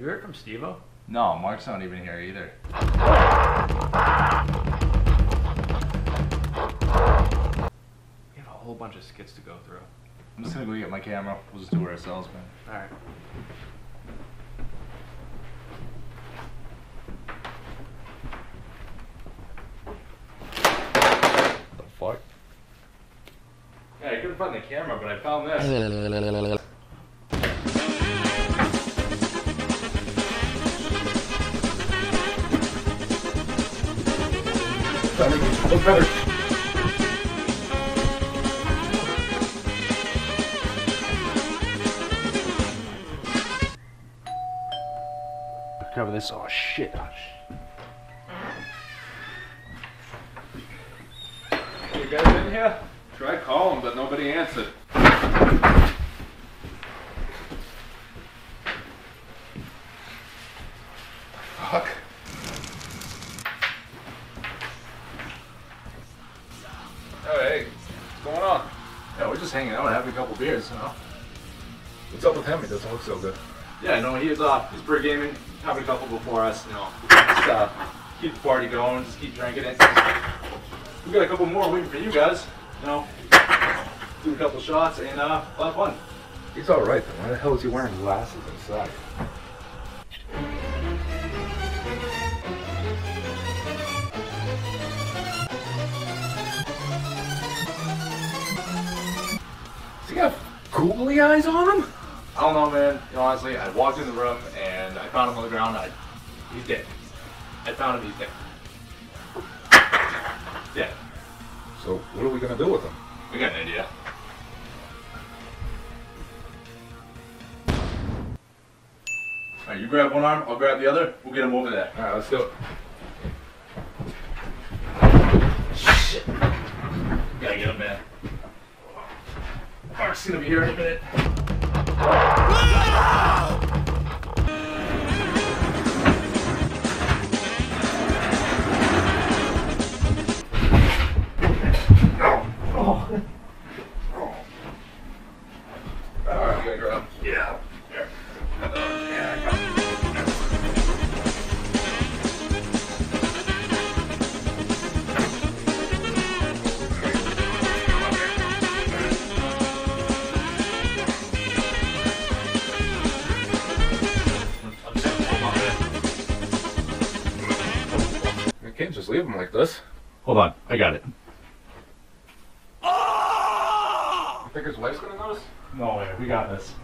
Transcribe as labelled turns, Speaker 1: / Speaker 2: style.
Speaker 1: heard from Stevo?
Speaker 2: No, Mark's not even here either.
Speaker 1: We have a whole bunch of skits to go through.
Speaker 2: I'm just gonna go get my camera. We'll just do it ourselves, man.
Speaker 1: Alright.
Speaker 2: The fuck? Yeah, I couldn't find the camera, but I found this. Look better. Cover this. Oh shit.
Speaker 3: You guys in here? Try calling, but nobody answered. Fuck.
Speaker 2: Just hanging out, having a couple beers, you know.
Speaker 3: What's up with him? He doesn't look so good.
Speaker 2: Yeah, no, he's uh, he's pre-gaming, having a couple before us, you know. Just uh, keep the party going, just keep drinking it. We got a couple more waiting for you guys, you know. Do a couple shots and uh, of fun.
Speaker 3: He's all right though. Why the hell is he wearing glasses inside? Got googly eyes on him?
Speaker 2: I don't know, man. You know, honestly, I walked in the room and I found him on the ground. I, he's dead. I found him. He's dead. Dead.
Speaker 3: So what are we gonna do with him?
Speaker 2: We got an idea. All right, you grab one arm. I'll grab the other. We'll get him over there.
Speaker 3: All right, let's do it.
Speaker 2: Shit. Gotta get him, man. Mark's gonna be here in a minute.
Speaker 3: Ah! Can't just leave them like this.
Speaker 2: Hold on, I got it.
Speaker 3: You think his wife's gonna notice?
Speaker 2: No way, we got this.